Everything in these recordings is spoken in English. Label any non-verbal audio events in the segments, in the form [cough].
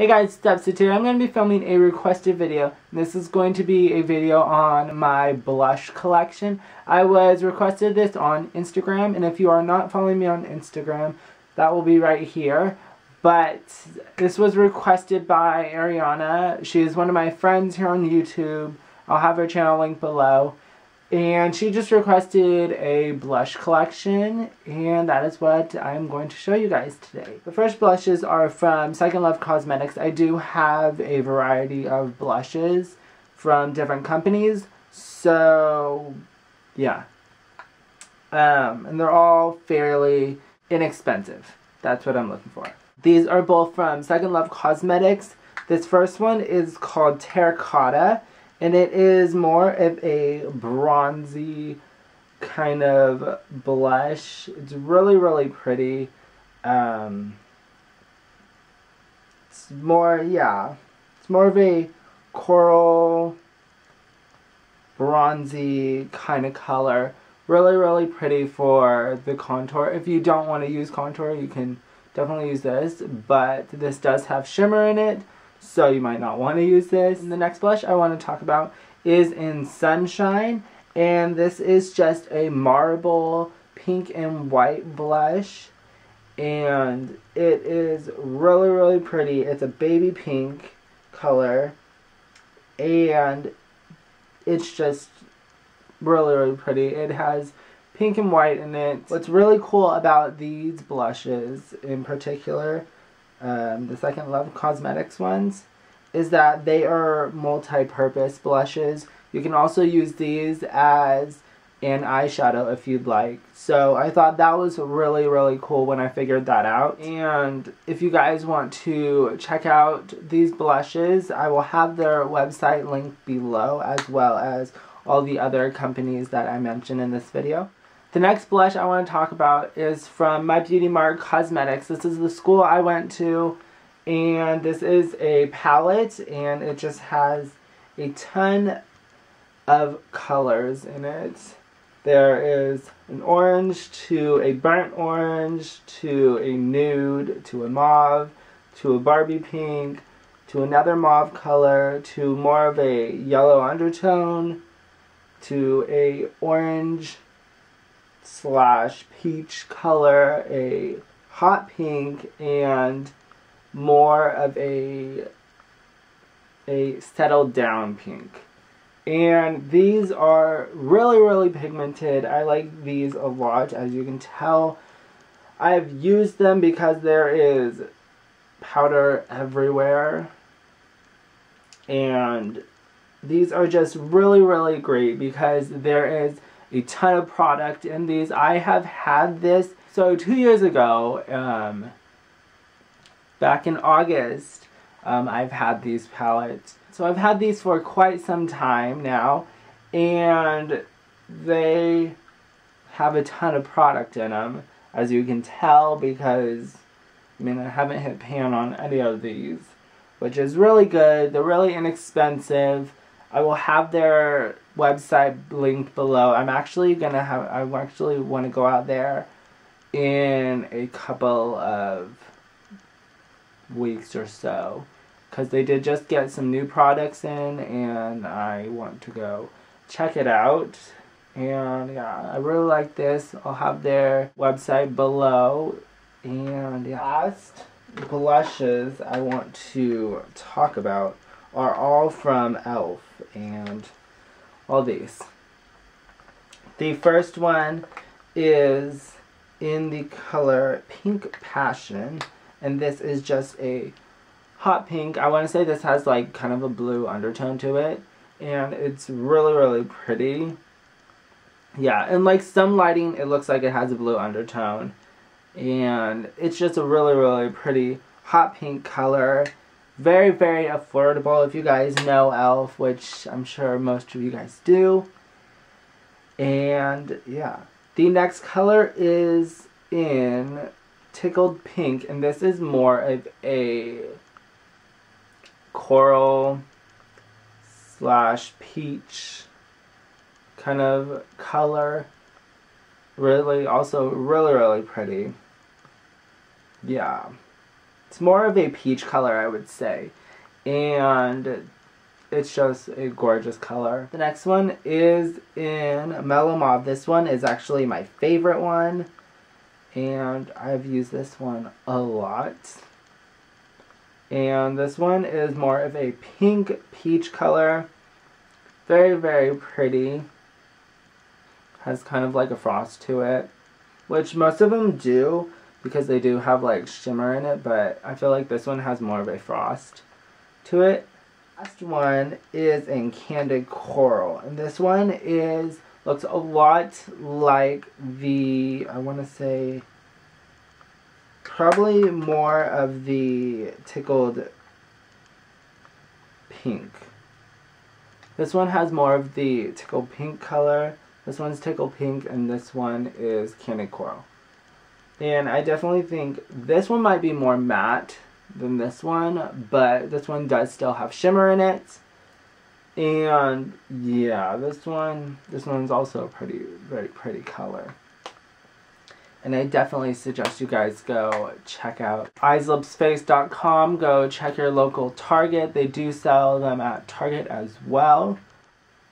Hey guys, Stepsy today I'm going to be filming a requested video. This is going to be a video on my blush collection. I was requested this on Instagram, and if you are not following me on Instagram, that will be right here. But this was requested by Ariana. She is one of my friends here on YouTube. I'll have her channel link below. And she just requested a blush collection, and that is what I'm going to show you guys today. The first blushes are from Second Love Cosmetics. I do have a variety of blushes from different companies, so yeah. Um, and they're all fairly inexpensive. That's what I'm looking for. These are both from Second Love Cosmetics. This first one is called Terracotta and it is more of a bronzy kind of blush. It's really, really pretty. Um, it's more, yeah, it's more of a coral, bronzy kind of color. Really, really pretty for the contour. If you don't want to use contour, you can definitely use this, but this does have shimmer in it so you might not want to use this. And the next blush I want to talk about is in Sunshine, and this is just a marble pink and white blush, and it is really, really pretty. It's a baby pink color, and it's just really, really pretty. It has pink and white in it. What's really cool about these blushes in particular um, the Second Love Cosmetics ones, is that they are multi-purpose blushes. You can also use these as an eyeshadow if you'd like. So I thought that was really, really cool when I figured that out. And if you guys want to check out these blushes, I will have their website linked below as well as all the other companies that I mentioned in this video. The next blush I want to talk about is from My Beauty Mark Cosmetics. This is the school I went to and this is a palette and it just has a ton of colors in it. There is an orange to a burnt orange to a nude to a mauve to a Barbie pink to another mauve color to more of a yellow undertone to a orange slash peach color, a hot pink, and more of a a settled down pink. And these are really, really pigmented. I like these a lot, as you can tell. I've used them because there is powder everywhere. And these are just really, really great because there is a ton of product in these. I have had this, so two years ago, um, back in August, um, I've had these palettes. So I've had these for quite some time now, and they have a ton of product in them, as you can tell, because, I mean, I haven't hit pan on any of these, which is really good. They're really inexpensive. I will have their website linked below. I'm actually gonna have, I actually want to go out there in a couple of weeks or so because they did just get some new products in and I want to go check it out and yeah I really like this I'll have their website below and yeah. last blushes I want to talk about are all from e.l.f. and all these. The first one is in the color Pink Passion and this is just a hot pink. I want to say this has like kind of a blue undertone to it and it's really really pretty. Yeah, and like some lighting it looks like it has a blue undertone and it's just a really really pretty hot pink color very, very affordable if you guys know e.l.f., which I'm sure most of you guys do. And yeah, the next color is in Tickled Pink, and this is more of a coral slash peach kind of color. Really, also really, really pretty. Yeah. It's more of a peach color, I would say. And it's just a gorgeous color. The next one is in Mellow Mauve. This one is actually my favorite one. And I've used this one a lot. And this one is more of a pink peach color. Very, very pretty. Has kind of like a frost to it. Which most of them do because they do have like shimmer in it. But I feel like this one has more of a frost to it. Last one is in Candid Coral. And this one is looks a lot like the, I want to say, probably more of the tickled pink. This one has more of the tickled pink color. This one's tickled pink and this one is Candid Coral. And I definitely think this one might be more matte than this one, but this one does still have shimmer in it. And yeah, this one, this one's also a pretty, very pretty color. And I definitely suggest you guys go check out eyeslipsface.com. Go check your local Target. They do sell them at Target as well.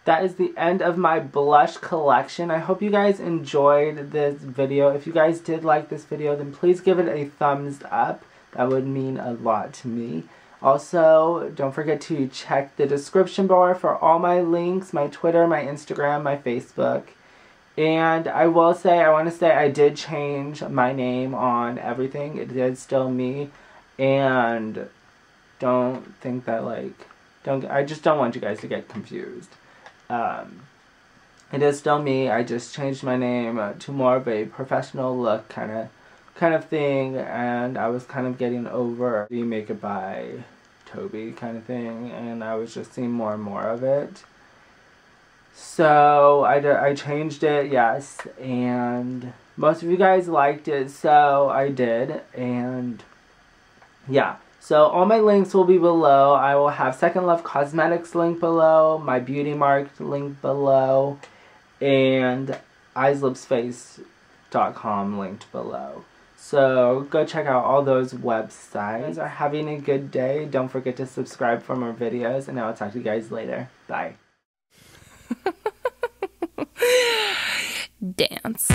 That is the end of my blush collection. I hope you guys enjoyed this video. If you guys did like this video, then please give it a thumbs up. That would mean a lot to me. Also, don't forget to check the description bar for all my links, my Twitter, my Instagram, my Facebook. And I will say, I want to say I did change my name on everything. It is still me. And don't think that, like, don't, I just don't want you guys to get confused. Um, it is still me. I just changed my name to more of a professional look kind of kind of thing and I was kind of getting over the Make It by Toby kind of thing and I was just seeing more and more of it. So I, I changed it, yes, and most of you guys liked it, so I did, and yeah. So all my links will be below. I will have Second Love Cosmetics link below, my Beauty Mark link below, and eyeslipsface.com linked below. So go check out all those websites. Are having a good day. Don't forget to subscribe for more videos, and I will talk to you guys later. Bye. [laughs] Dance.